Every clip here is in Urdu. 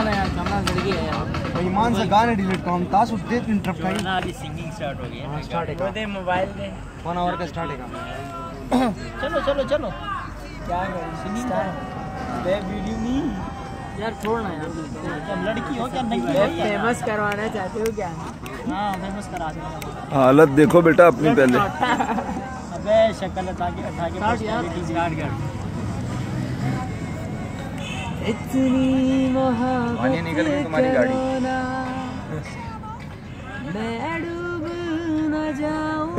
یار ہے یار ایمان سے گانے ڈیلیٹ کام تاسو ڈیٹ انٹرپٹ کئی نا ابھی سنگنگ سٹارٹ ہو گئی ہے start ہے وہ دے موبائل دے ون آور کا سٹارٹ ہے کام چلو چلو چلو کیا کریں سنگنگ بے ویڈیو نہیں یار چھوڑنا یار کیا لڑکی ہو کیا نہیں فیمس کروانا چاہتے ہو کیا ہاں فیمس کرا دیں حالت دیکھو بیٹا اپنی پہلے ابے شکل اٹھا کے اٹھا کے سٹارٹ کر اتنی محبت نکل گئی تمہاری گاڑی کرونا میں ڈوب نہ جاؤں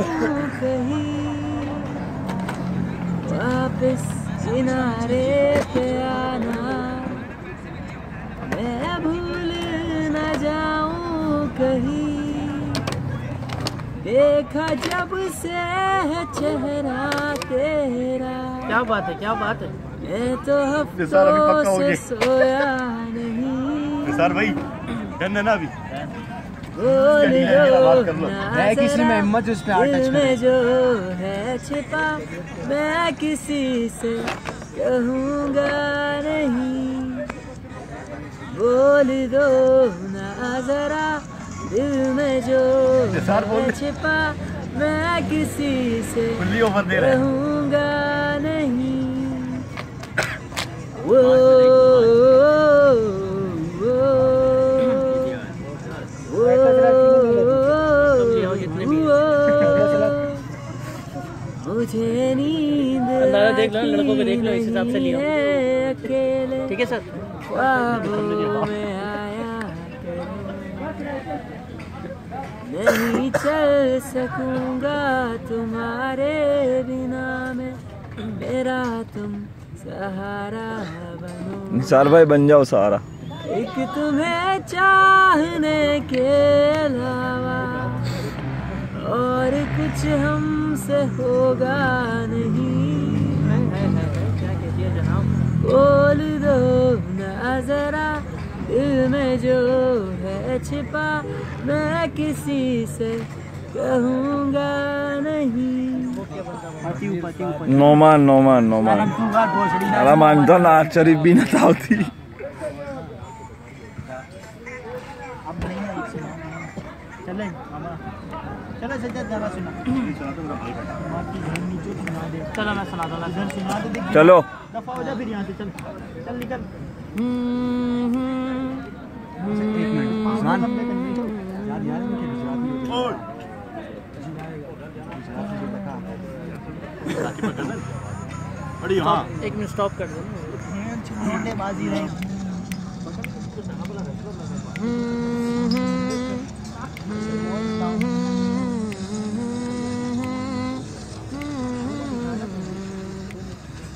کہیں۔ واپس کنارے پہ آنا میں بھول نہ جاؤں کہیں۔ دیکھا جب سے ہے چہرہ تیرا۔ کیا بات ہے، کیا بات ہے؟ میں تو ہفتوں سے سویا نہیں۔ نثار بھائی ڈن ہے نا ابھی۔ میں کسی میں ہمت اس پہ ٹچ میں جو ہے چھپا میں کسی سے کہوں گا نہیں۔ بول دو نا ذرا دل میں جو ہے۔ چھپا میں کسی سے کہوں گا نہیں۔ دیکھ لو لڑکوں کو دیکھ لو، اس حساب سے لیا۔ اکیلے ٹھیک ہے سر میں آیا نہیں چل سکوں گا تمہارے بنا میں میرا تم نثار بھائی بن جاؤ سارا ایک تمہیں چاہنے کے علاوہ اور کچھ ہم سے ہوگا نہیں۔ بول دو نا ذرا دل میں جو ہے چھپا میں کسی سے کہوں گا نہیں نومان نومان نومان مانتا ناز شریف بھی نہ تھا ہوتی چلو سجاد گانا سنا بڑی ہاں۔ ایک منٹ کر دو۔ چھوٹے بازی رہے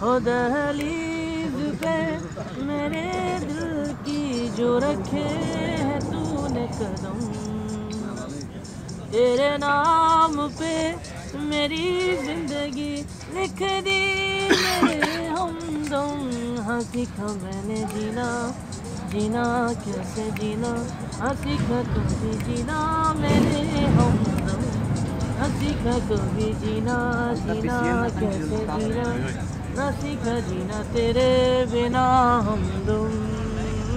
ہو دہلیز پہ میرے دل کی جو رکھے ہے تو نے قدم۔ تیرے نام پہ میری زندگی لکھ دی، میرے ہمدم ہاں سیکھا میں نے جینا؟ جینا کیسے جینا؟ ہاں سیکھا تم بھی جینا؟ میرے ہمدم ہاں سیکھا تم بھی جینا؟ جینا کیسے جینا؟ نہ سیکھا جینا تیرے بنا ہمدم رائٹ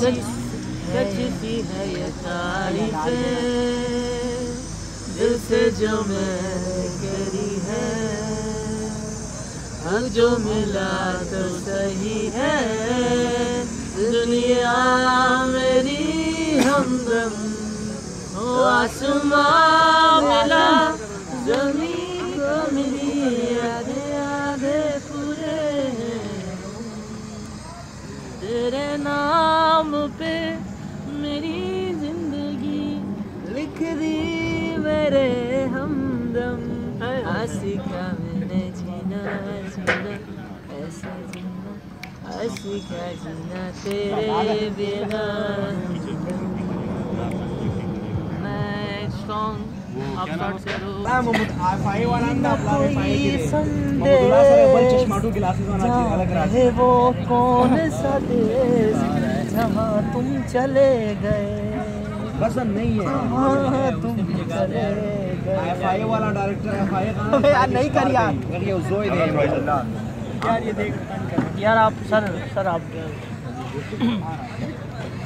سچتی ہے یہ تعریفیں دل سے جو میں کری ہے ہم جو ملا تو صحیح ہے دنیا میری ہمدم ہو آسمان میری زندگی لکھ دی میرے ہمدم۔ سیکھا میں نے جینا جینا ایسا جینا۔ سیکھا جینا تیرے بنا۔ میں اسٹرانگ وہ کون سا دیش جہاں تم چلے گئے۔ پسند نہیں ہے۔ جہاں تم چلے گئے۔ آئی والا ڈائریکٹر ایف آئی ابے یار نہیں کر یار یہ دیکھ یار آپ سر سر آپ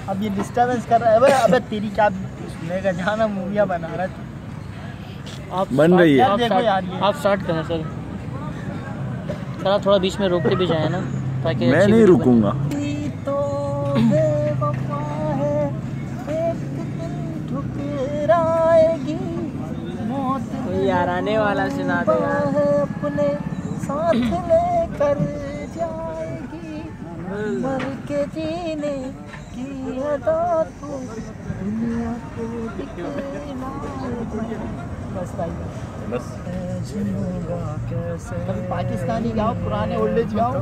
اب یہ ڈسٹربنس کر رہا ہے۔ ابے تیری کیا سنے گا؟ جانا موویاں بنا رہا ہے تو آپ بن رہی ہے۔ آپ اسٹارٹ کریں سر سر؟ آپ تھوڑا بیچ میں روکتے بھی جائیں نا تاکہ میں نہیں رکوں گا۔ بے وفا ہے۔ ایک دن ٹھکرائے گی موت بنے۔ یار آنے والا سنا دے ہے اپنے ساتھ لے کر جائے گی مر کے جینے کی ادا تو دنیا کو۔ بس بھائی۔ بس۔ پاکستانی گاؤ پرانے اولڈ ایج گاؤ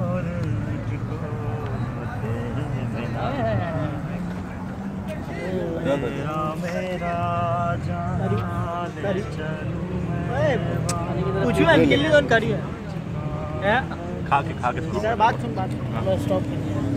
پوچھو میں مل نہیں کری ہے۔ کھا کے کھا کے سناؤ۔ بات سن بات دیا۔